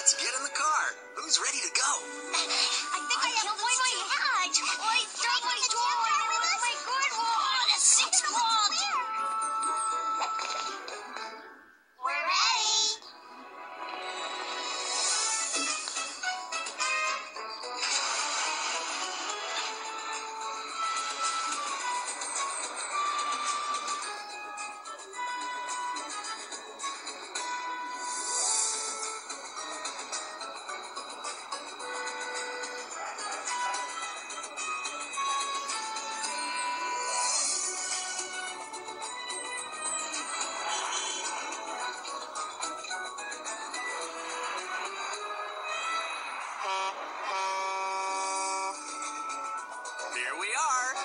Let's get in the car. Who's ready to go? I think I, I have my plan.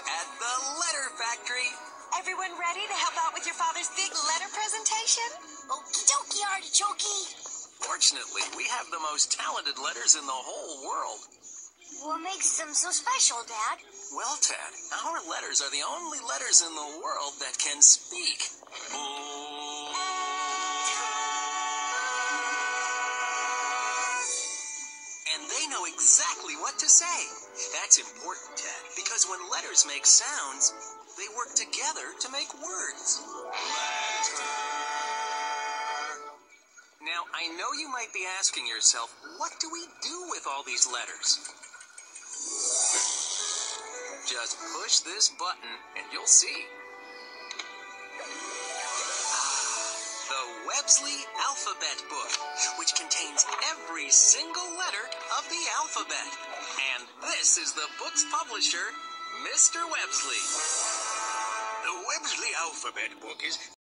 at the letter factory. Everyone ready to help out with your father's big letter presentation? Okie dokie, artichoke. Fortunately, we have the most talented letters in the whole world. What makes them so special, Dad? Well, Tad, our letters are the only letters in the world that can speak. Know exactly what to say. That's important, Ted, because when letters make sounds, they work together to make words. Now, I know you might be asking yourself, what do we do with all these letters? Just push this button and you'll see. Ah, The Websley Alphabet Book, which contains every single letter alphabet. And this is the book's publisher, Mr. Websley. The Websley Alphabet Book is